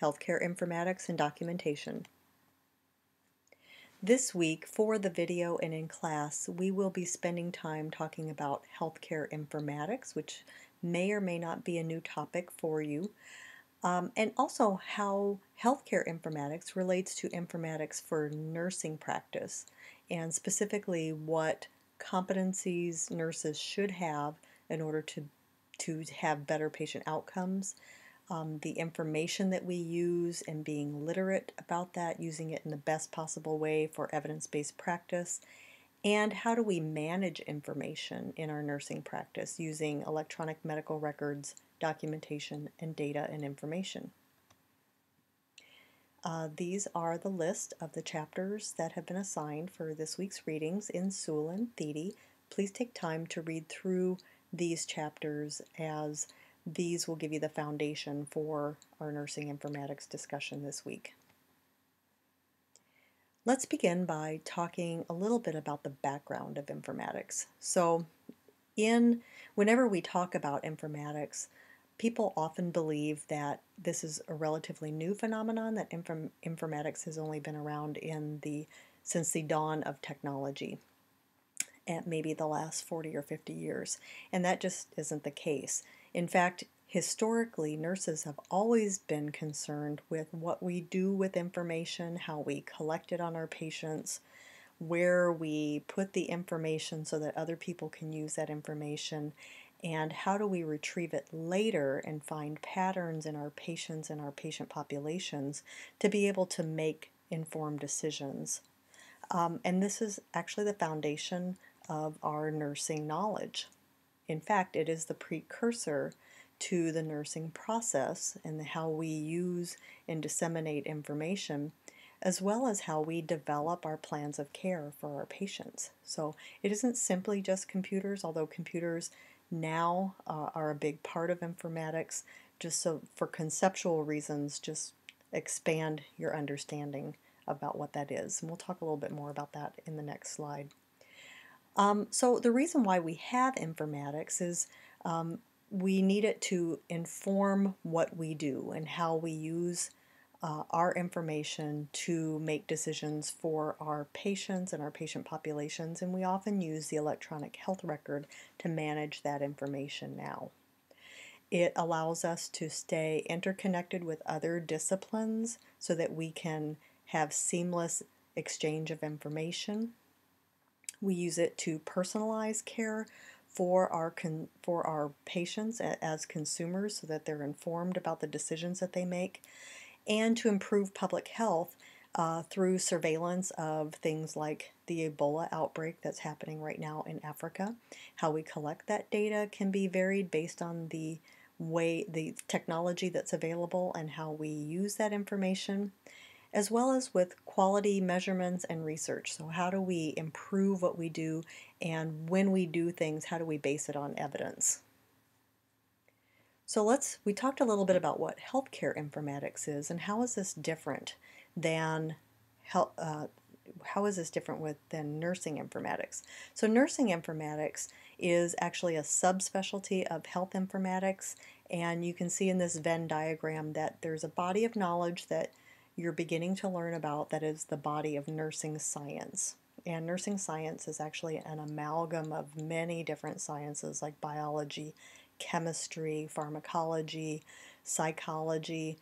Healthcare Informatics and Documentation. This week, for the video and in class, we will be spending time talking about healthcare informatics, which may or may not be a new topic for you, um, and also how healthcare informatics relates to informatics for nursing practice, and specifically what competencies nurses should have in order to, to have better patient outcomes um, the information that we use and being literate about that, using it in the best possible way for evidence based practice, and how do we manage information in our nursing practice using electronic medical records, documentation, and data and information. Uh, these are the list of the chapters that have been assigned for this week's readings in Sewell and Thede. Please take time to read through these chapters as these will give you the foundation for our nursing informatics discussion this week. Let's begin by talking a little bit about the background of informatics. So, in whenever we talk about informatics, people often believe that this is a relatively new phenomenon that inform, informatics has only been around in the since the dawn of technology at maybe the last 40 or 50 years and that just isn't the case in fact, historically, nurses have always been concerned with what we do with information, how we collect it on our patients, where we put the information so that other people can use that information, and how do we retrieve it later and find patterns in our patients and our patient populations to be able to make informed decisions. Um, and this is actually the foundation of our nursing knowledge. In fact, it is the precursor to the nursing process and how we use and disseminate information, as well as how we develop our plans of care for our patients. So it isn't simply just computers, although computers now uh, are a big part of informatics, just so for conceptual reasons, just expand your understanding about what that is. And we'll talk a little bit more about that in the next slide. Um, so the reason why we have informatics is um, we need it to inform what we do and how we use uh, our information to make decisions for our patients and our patient populations, and we often use the electronic health record to manage that information now. It allows us to stay interconnected with other disciplines so that we can have seamless exchange of information we use it to personalize care for our for our patients as consumers so that they're informed about the decisions that they make and to improve public health uh, through surveillance of things like the Ebola outbreak that's happening right now in Africa. How we collect that data can be varied based on the way the technology that's available and how we use that information as well as with quality measurements and research. So, how do we improve what we do, and when we do things, how do we base it on evidence? So, let's we talked a little bit about what healthcare informatics is and how is this different than health. Uh, how is this different with than nursing informatics? So nursing informatics is actually a subspecialty of health informatics and you can see in this Venn diagram that there's a body of knowledge that you're beginning to learn about that is the body of nursing science. And nursing science is actually an amalgam of many different sciences like biology, chemistry, pharmacology, psychology,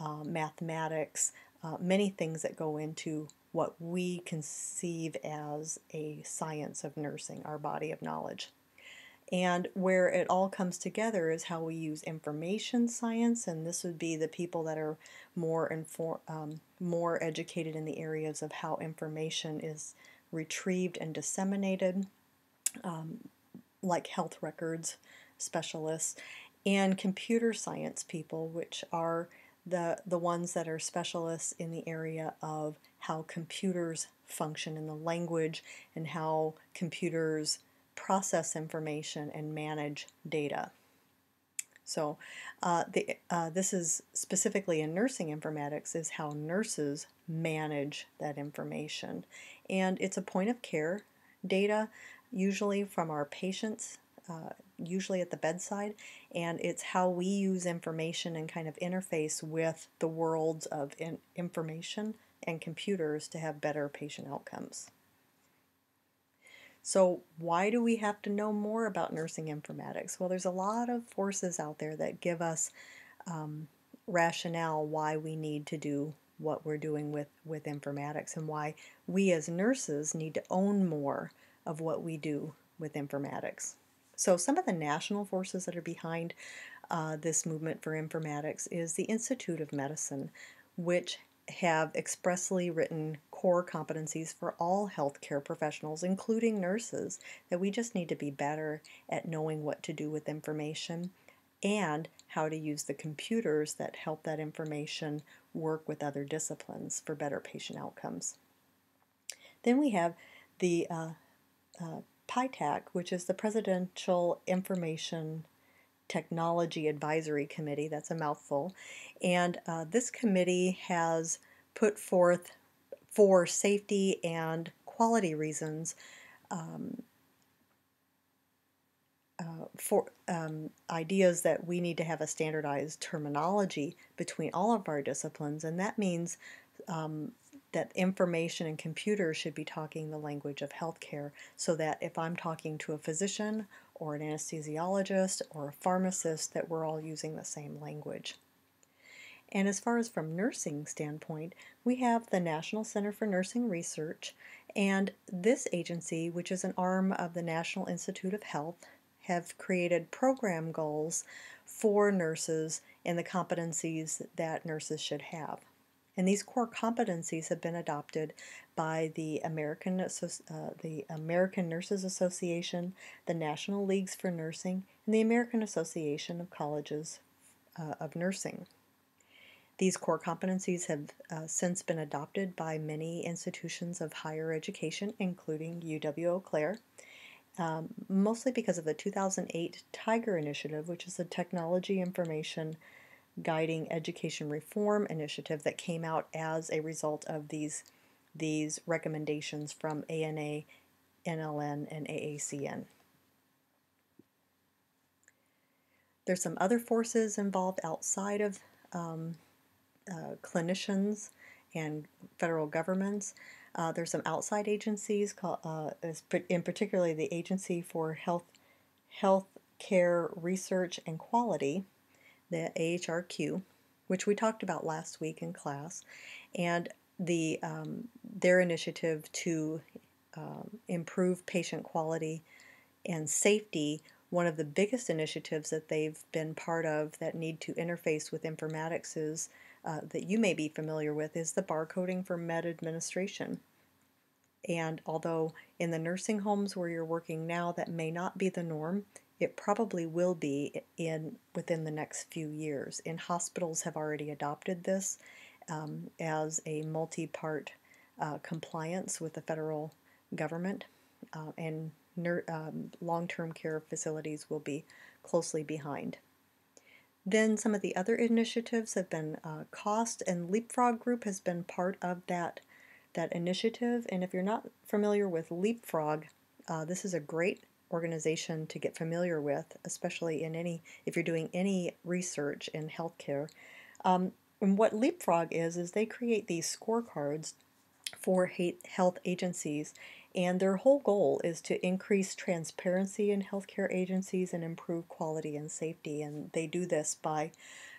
uh, mathematics, uh, many things that go into what we conceive as a science of nursing, our body of knowledge. And where it all comes together is how we use information science, and this would be the people that are more inform, um, more educated in the areas of how information is retrieved and disseminated, um, like health records specialists, and computer science people, which are the the ones that are specialists in the area of how computers function in the language and how computers process information and manage data. So uh, the, uh, this is specifically in nursing informatics is how nurses manage that information. And it's a point of care data, usually from our patients, uh, usually at the bedside, and it's how we use information and kind of interface with the worlds of in information and computers to have better patient outcomes. So, why do we have to know more about nursing informatics? Well, there's a lot of forces out there that give us um, rationale why we need to do what we're doing with, with informatics and why we as nurses need to own more of what we do with informatics. So, some of the national forces that are behind uh, this movement for informatics is the Institute of Medicine, which have expressly written core competencies for all healthcare professionals, including nurses, that we just need to be better at knowing what to do with information and how to use the computers that help that information work with other disciplines for better patient outcomes. Then we have the uh, uh, PITAC, which is the Presidential Information Technology Advisory Committee. That's a mouthful. And uh, this committee has put forth, for safety and quality reasons, um, uh, for um, ideas that we need to have a standardized terminology between all of our disciplines, and that means um, that information and computers should be talking the language of healthcare so that if I'm talking to a physician or an anesthesiologist or a pharmacist that we're all using the same language. And as far as from nursing standpoint, we have the National Center for Nursing Research and this agency, which is an arm of the National Institute of Health, have created program goals for nurses and the competencies that nurses should have. And these core competencies have been adopted by the American, uh, the American Nurses Association, the National Leagues for Nursing, and the American Association of Colleges uh, of Nursing. These core competencies have uh, since been adopted by many institutions of higher education, including UW Eau Claire, um, mostly because of the 2008 Tiger Initiative, which is a technology information guiding education reform initiative that came out as a result of these these recommendations from ANA, NLN, and AACN. There's some other forces involved outside of um, uh, clinicians and federal governments. Uh, there's some outside agencies, called, uh, in particularly the Agency for Health Health Care Research and Quality, the AHRQ, which we talked about last week in class, and the um, their initiative to um, improve patient quality and safety. One of the biggest initiatives that they've been part of that need to interface with informatics is uh, that you may be familiar with is the barcoding for med administration. And although in the nursing homes where you're working now, that may not be the norm, it probably will be in within the next few years. And hospitals have already adopted this um, as a multi-part uh, compliance with the federal government, uh, and um, long-term care facilities will be closely behind. Then some of the other initiatives have been uh, COST and Leapfrog Group has been part of that that initiative. And if you're not familiar with Leapfrog, uh, this is a great organization to get familiar with, especially in any if you're doing any research in healthcare. Um, and what Leapfrog is is they create these scorecards for health agencies, and their whole goal is to increase transparency in healthcare agencies and improve quality and safety. And they do this by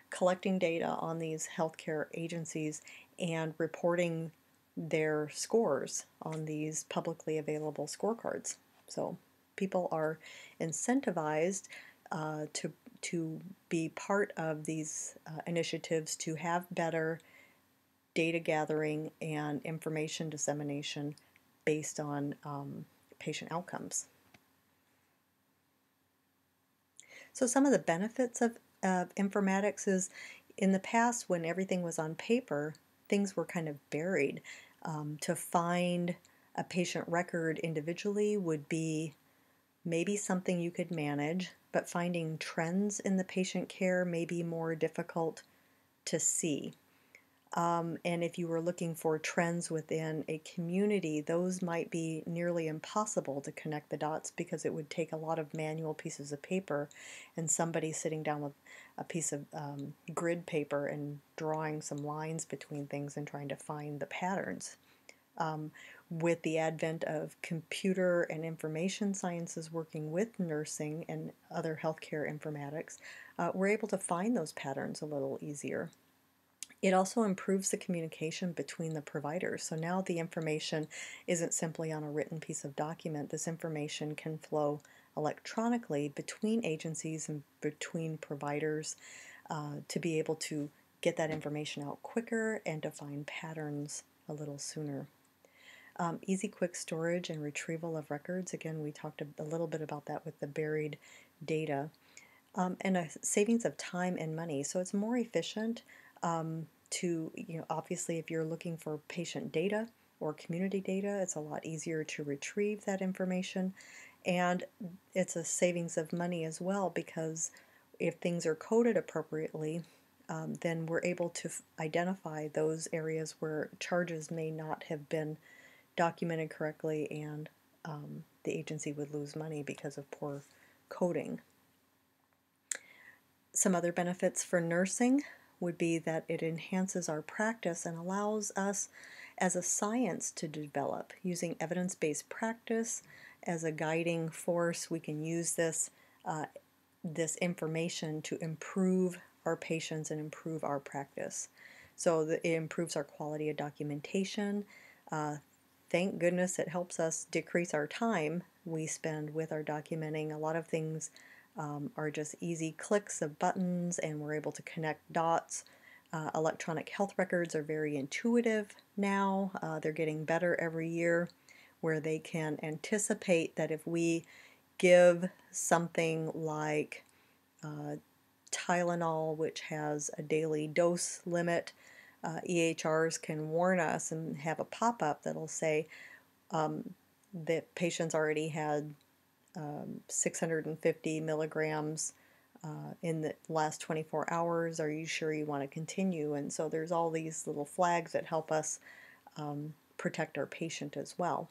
collecting data on these healthcare agencies and reporting their scores on these publicly available scorecards. So people are incentivized uh, to to be part of these uh, initiatives to have better data gathering and information dissemination based on um, patient outcomes. So some of the benefits of, of informatics is in the past when everything was on paper, things were kind of buried. Um, to find a patient record individually would be maybe something you could manage, but finding trends in the patient care may be more difficult to see. Um, and if you were looking for trends within a community, those might be nearly impossible to connect the dots because it would take a lot of manual pieces of paper and somebody sitting down with a piece of um, grid paper and drawing some lines between things and trying to find the patterns. Um, with the advent of computer and information sciences working with nursing and other healthcare informatics, uh, we're able to find those patterns a little easier. It also improves the communication between the providers. So now the information isn't simply on a written piece of document. This information can flow electronically between agencies and between providers uh, to be able to get that information out quicker and to find patterns a little sooner. Um, easy quick storage and retrieval of records. Again, we talked a, a little bit about that with the buried data. Um, and a savings of time and money. So it's more efficient um, to, you know, obviously if you're looking for patient data or community data, it's a lot easier to retrieve that information. And it's a savings of money as well because if things are coded appropriately, um, then we're able to identify those areas where charges may not have been documented correctly and um, the agency would lose money because of poor coding. Some other benefits for nursing would be that it enhances our practice and allows us as a science to develop using evidence-based practice as a guiding force. We can use this uh, this information to improve our patients and improve our practice. So it improves our quality of documentation. Uh, thank goodness it helps us decrease our time we spend with our documenting. A lot of things um, are just easy clicks of buttons and we're able to connect dots. Uh, electronic health records are very intuitive now. Uh, they're getting better every year where they can anticipate that if we give something like uh, Tylenol, which has a daily dose limit, uh, EHRs can warn us and have a pop-up that'll say um, that patients already had um, 650 milligrams uh, in the last 24 hours. Are you sure you want to continue? And so there's all these little flags that help us um, protect our patient as well.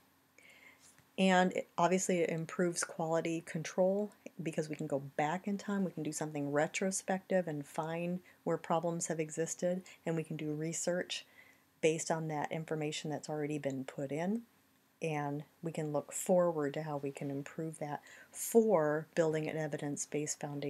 And it, obviously it improves quality control because we can go back in time, we can do something retrospective and find where problems have existed, and we can do research based on that information that's already been put in and we can look forward to how we can improve that for building an evidence-based foundation.